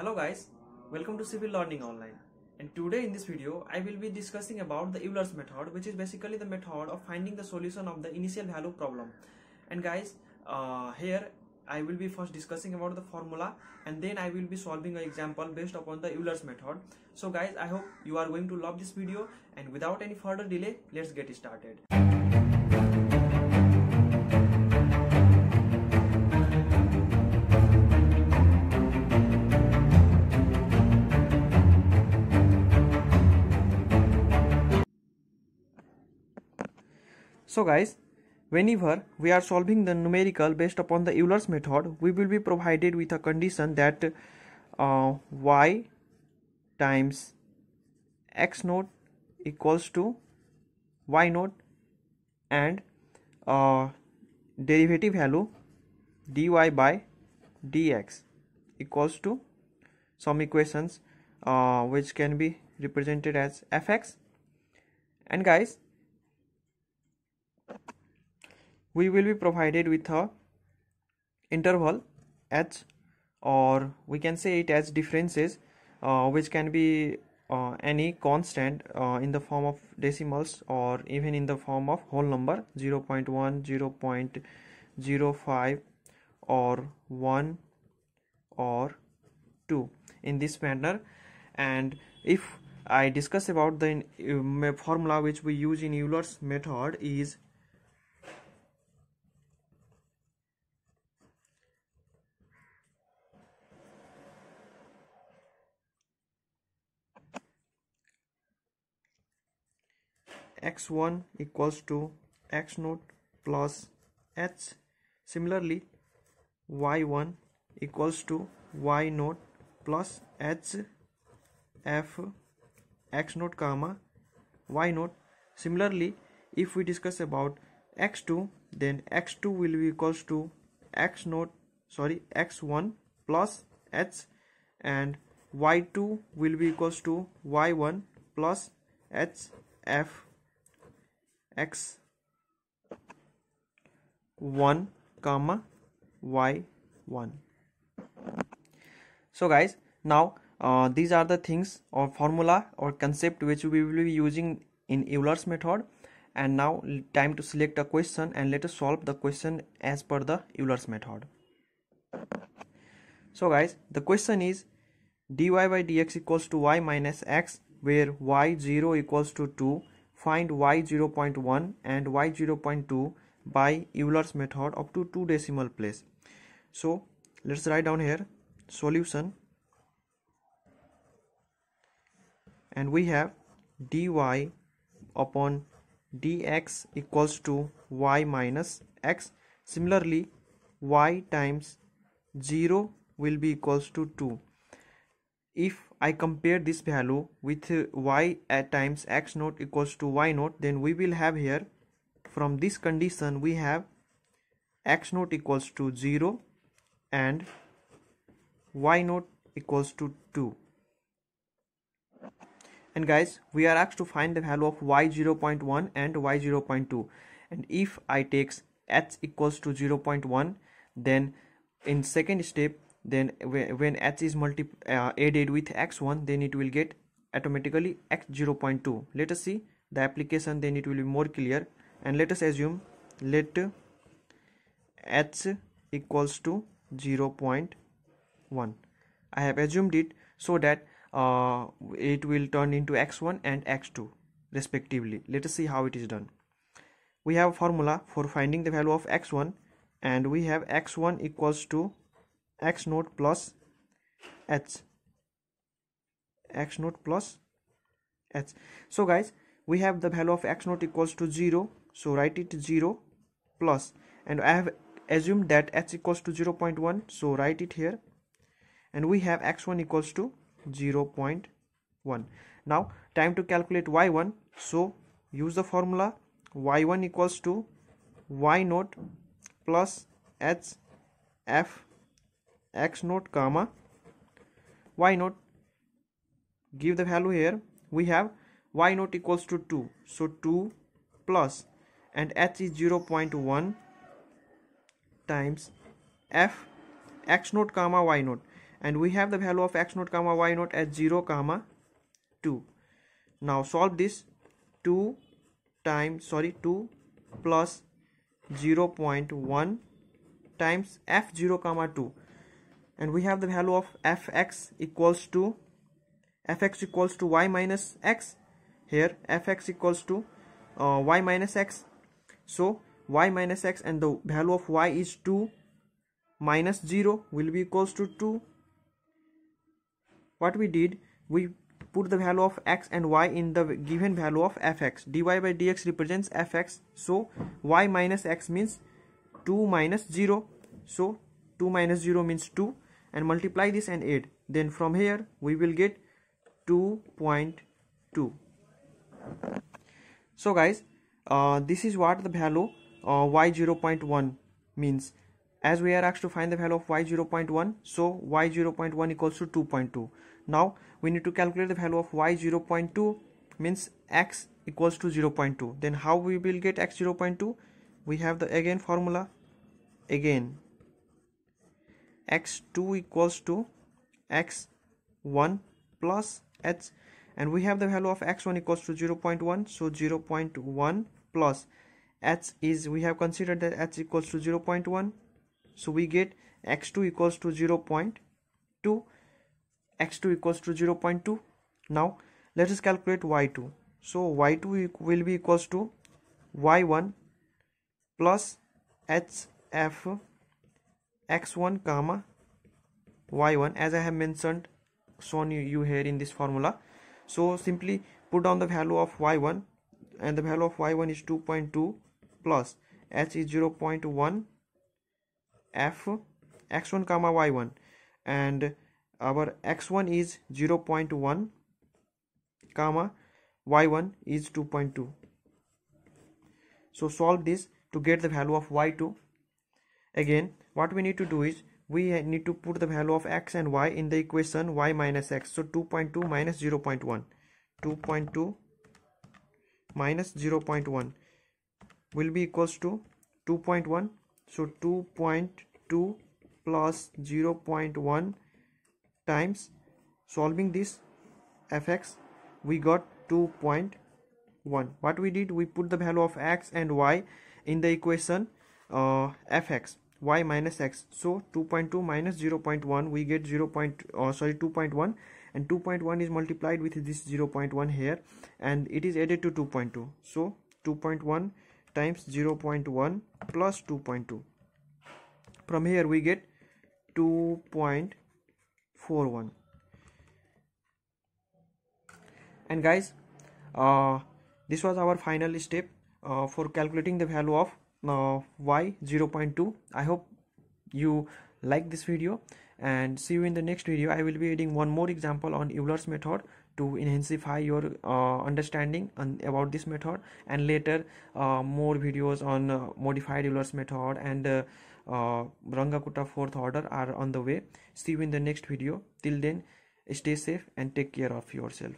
Hello guys, welcome to Civil Learning Online. And today in this video, I will be discussing about the Euler's method, which is basically the method of finding the solution of the initial value problem. And guys, uh, here I will be first discussing about the formula and then I will be solving an example based upon the Euler's method. So guys, I hope you are going to love this video and without any further delay, let's get started. So guys, whenever we are solving the numerical based upon the Euler's method, we will be provided with a condition that uh, y times x naught equals to y naught and uh, derivative value dy by dx equals to some equations uh, which can be represented as fx and guys we will be provided with a interval h or we can say it as differences uh, which can be uh, any constant uh, in the form of decimals or even in the form of whole number 0 0.1 0 0.05 or 1 or 2 in this manner and if i discuss about the uh, formula which we use in euler's method is x1 equals to x naught plus h. Similarly y1 equals to y naught plus h. F. x naught comma y naught. Similarly if we discuss about x2 then x2 will be equals to x naught sorry x1 plus h. And y2 will be equals to y1 plus h. F x 1 comma y 1 so guys now uh, these are the things or formula or concept which we will be using in Euler's method. And now time to select a question and let us solve the question as per the Euler's method. So guys the question is dy by dx equals to y minus x where y0 equals to 2 Find y 0.1 and y 0.2 by Euler's method up to two decimal place. So let's write down here solution. And we have dy upon dx equals to y minus x. Similarly y times 0 will be equals to 2 if I compare this value with uh, y at times x naught equals to y naught then we will have here from this condition we have x naught equals to 0 and y naught equals to 2 and guys we are asked to find the value of y 0.1 and y 0.2 and if I takes h equals to 0.1 then in second step then when h is multi uh, added with x1 then it will get automatically x 0.2 let us see the application then it will be more clear. And let us assume let h equals to 0.1 i have assumed it so that uh, it will turn into x1 and x2 respectively. Let us see how it is done. We have a formula for finding the value of x1 and we have x1 equals to x naught plus h. X naught plus h. So guys we have the value of x naught equals to 0 so write it 0 plus. And I have assumed that h equals to 0 0.1 so write it here. And we have x1 equals to 0 0.1 now time to calculate y1 so use the formula y1 equals to y naught plus h f x naught comma y naught. Give the value here. We have y naught equals to 2 so 2 plus and h is 0 0.1 times f x naught comma y naught. And we have the value of x naught comma y naught as 0 comma 2 now solve this. 2 times sorry 2 plus 0 0.1 times f0 comma 2 and we have the value of fx equals to fx equals to y minus x. Here fx equals to uh, y minus x. So y minus x and the value of y is 2 minus 0 will be equals to 2 what we did we put the value of x and y in the given value of fx. dy by dx represents fx. So y minus x means 2 minus 0 so 2 minus 0 means 2 and multiply this and add. Then from here we will get 2.2 so guys uh, this is what the value uh, y 0.1 means. As we are asked to find the value of y 0.1 so y 0.1 equals to 2.2 now we need to calculate the value of y 0.2 means x equals to 0.2 then how we will get x 0.2 we have the again formula again x2 equals to x1 plus h and we have the value of x1 equals to 0.1 so 0.1 plus h is we have considered that h equals to 0.1 so we get x2 equals to 0.2 x2 equals to 0.2 now let us calculate y2 so y2 will be equals to y1 plus hf x1 comma y1 as I have mentioned shown you, here in this formula. So simply put down the value of y1 and the value of y1 is 2.2 plus h is 0.1 f x1 comma y1 and our x1 is 0.1 comma y1 is 2.2 so solve this to get the value of y2 again what we need to do is we need to put the value of x and y in the equation y minus x. So 2.2 minus 0 0.1 2.2 minus 0 0.1 will be equals to 2.1 so 2.2 plus 0 0.1 times solving this fx we got 2.1 what we did we put the value of x and y in the equation uh, fx y minus x. So 2.2 minus 0.1 we get 0. Point, uh, sorry 2.1 and 2.1 is multiplied with this 0.1 here. And it is added to 2.2 so 2.1 times 0.1 plus 2.2 from here we get 2.41 and guys uh, this was our final step uh, for calculating the value of uh, y 0.2 i hope you like this video and see you in the next video. I will be adding one more example on euler's method to intensify your uh, understanding on, about this method and later uh, more videos on uh, modified euler's method and uh, uh, fourth order are on the way. See you in the next video. Till then stay safe and take care of yourself